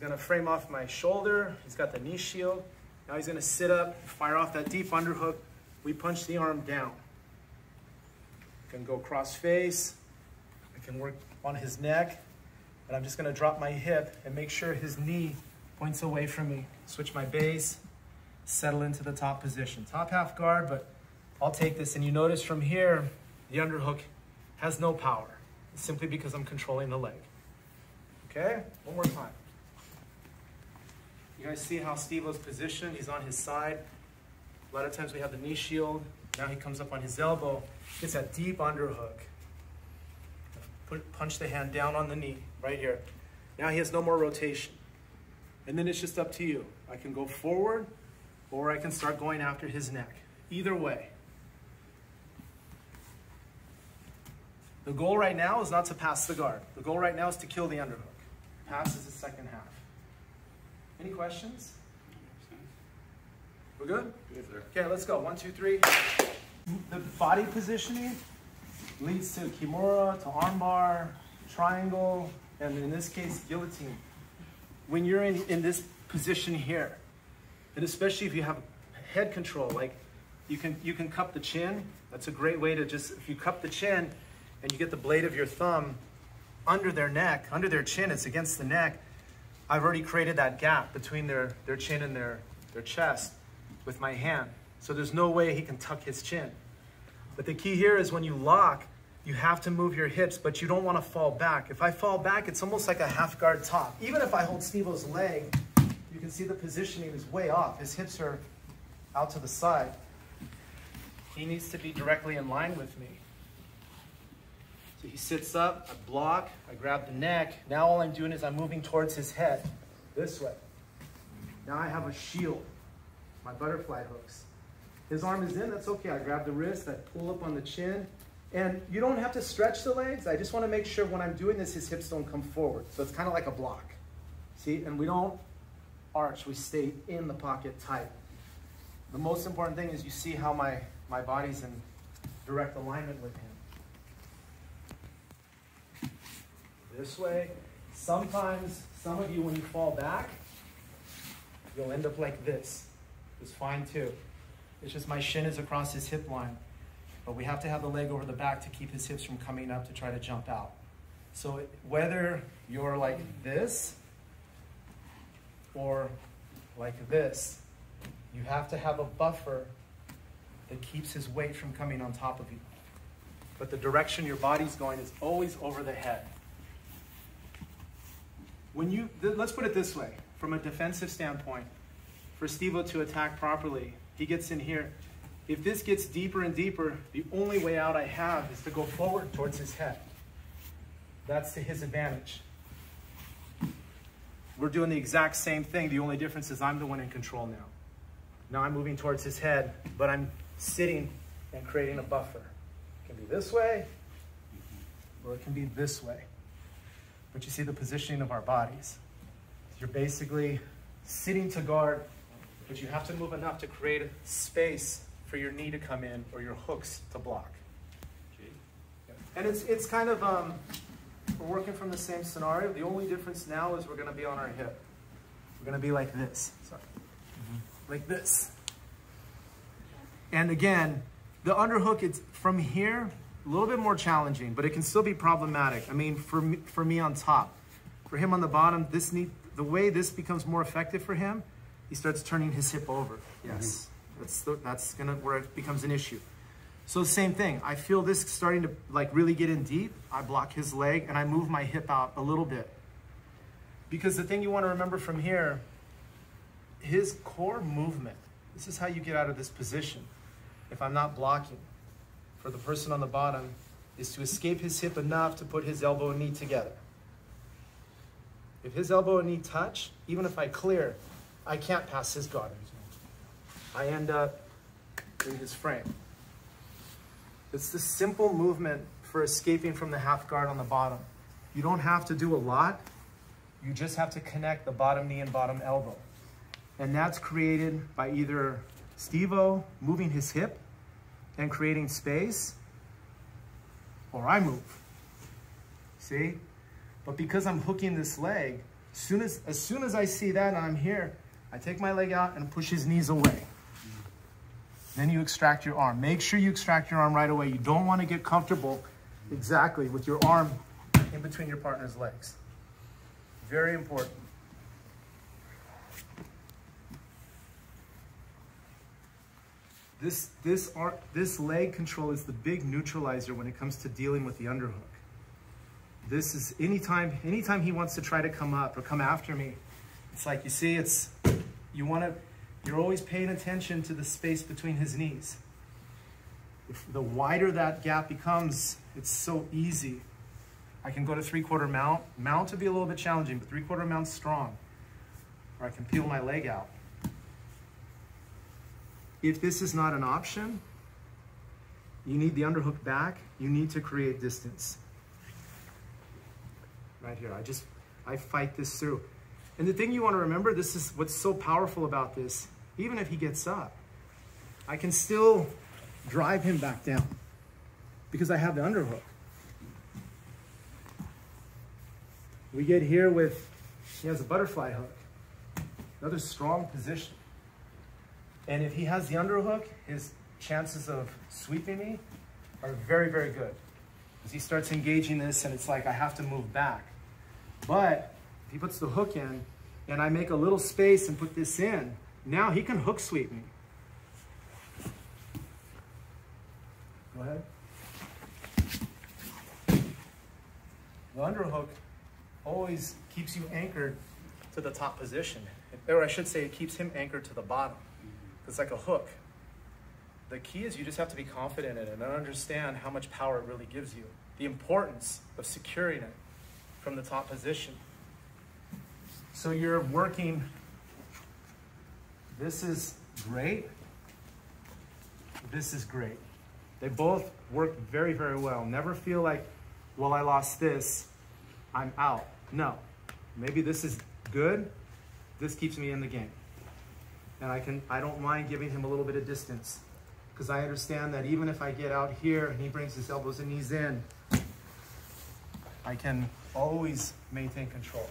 Gonna frame off my shoulder. He's got the knee shield. Now he's gonna sit up, fire off that deep underhook. We punch the arm down. I can go cross face. I can work on his neck. And I'm just gonna drop my hip and make sure his knee points away from me. Switch my base, settle into the top position. Top half guard, but I'll take this. And you notice from here, the underhook has no power, simply because I'm controlling the leg. Okay, one more time. You guys see how Steve-O's positioned? He's on his side. A lot of times we have the knee shield. Now he comes up on his elbow, gets that deep underhook. Put, punch the hand down on the knee, right here. Now he has no more rotation. And then it's just up to you. I can go forward or I can start going after his neck. Either way. The goal right now is not to pass the guard. The goal right now is to kill the underhook. Pass is the second half. Any questions? We're good? Yes, sir. Okay, let's go. One, two, three. The body positioning leads to kimura, to armbar, triangle, and in this case, guillotine. When you're in, in this position here, and especially if you have head control, like you can, you can cup the chin. That's a great way to just, if you cup the chin and you get the blade of your thumb under their neck, under their chin, it's against the neck, I've already created that gap between their, their chin and their, their chest with my hand. So there's no way he can tuck his chin. But the key here is when you lock, you have to move your hips, but you don't want to fall back. If I fall back, it's almost like a half guard top. Even if I hold Steve-O's leg, you can see the positioning is way off. His hips are out to the side. He needs to be directly in line with me. So he sits up, I block, I grab the neck. Now all I'm doing is I'm moving towards his head, this way. Now I have a shield, my butterfly hooks. His arm is in, that's okay. I grab the wrist, I pull up on the chin. And you don't have to stretch the legs. I just want to make sure when I'm doing this, his hips don't come forward. So it's kind of like a block. See, and we don't arch, we stay in the pocket tight. The most important thing is you see how my, my body's in direct alignment with him. This way. Sometimes, some of you, when you fall back, you'll end up like this. It's fine too. It's just my shin is across his hip line. But we have to have the leg over the back to keep his hips from coming up to try to jump out. So whether you're like this or like this, you have to have a buffer that keeps his weight from coming on top of you. But the direction your body's going is always over the head. When you, let's put it this way, from a defensive standpoint, for Steve to attack properly, he gets in here. If this gets deeper and deeper, the only way out I have is to go forward towards his head. That's to his advantage. We're doing the exact same thing. The only difference is I'm the one in control now. Now I'm moving towards his head, but I'm sitting and creating a buffer. It can be this way, or it can be this way but you see the positioning of our bodies. You're basically sitting to guard, but you have to move enough to create space for your knee to come in or your hooks to block. And it's, it's kind of, um, we're working from the same scenario. The only difference now is we're gonna be on our hip. We're gonna be like this, sorry. Mm -hmm. Like this. And again, the underhook, it's from here, a little bit more challenging, but it can still be problematic. I mean, for me, for me on top, for him on the bottom, this need, the way this becomes more effective for him, he starts turning his hip over. Yes, mm -hmm. that's the, that's gonna where it becomes an issue. So same thing. I feel this starting to like really get in deep. I block his leg and I move my hip out a little bit. Because the thing you want to remember from here, his core movement. This is how you get out of this position. If I'm not blocking for the person on the bottom is to escape his hip enough to put his elbow and knee together. If his elbow and knee touch, even if I clear, I can't pass his guard. I end up in his frame. It's the simple movement for escaping from the half guard on the bottom. You don't have to do a lot. You just have to connect the bottom knee and bottom elbow. And that's created by either Steve-O moving his hip and creating space, or I move. See? But because I'm hooking this leg, As soon as, as soon as I see that I'm here, I take my leg out and push his knees away. Then you extract your arm. Make sure you extract your arm right away. You don't want to get comfortable exactly with your arm in between your partner's legs. Very important. This, this, ar- this leg control is the big neutralizer when it comes to dealing with the underhook. This is anytime, anytime he wants to try to come up or come after me, it's like, you see, it's, you want to, you're always paying attention to the space between his knees. If the wider that gap becomes, it's so easy. I can go to three quarter mount. Mount would be a little bit challenging, but three quarter mount's strong. Or I can peel my leg out. If this is not an option, you need the underhook back, you need to create distance. Right here, I just, I fight this through. And the thing you want to remember, this is what's so powerful about this. Even if he gets up, I can still drive him back down because I have the underhook. We get here with, he has a butterfly hook. Another strong position. And if he has the underhook, his chances of sweeping me are very, very good. As he starts engaging this and it's like I have to move back. But if he puts the hook in and I make a little space and put this in, now he can hook sweep me. Go ahead. The underhook always keeps you anchored to the top position. Or I should say it keeps him anchored to the bottom. It's like a hook. The key is you just have to be confident in it and understand how much power it really gives you. The importance of securing it from the top position. So you're working, this is great, this is great. They both work very, very well. Never feel like, well, I lost this, I'm out. No, maybe this is good, this keeps me in the game. And I, can, I don't mind giving him a little bit of distance because I understand that even if I get out here and he brings his elbows and knees in, I can always maintain control.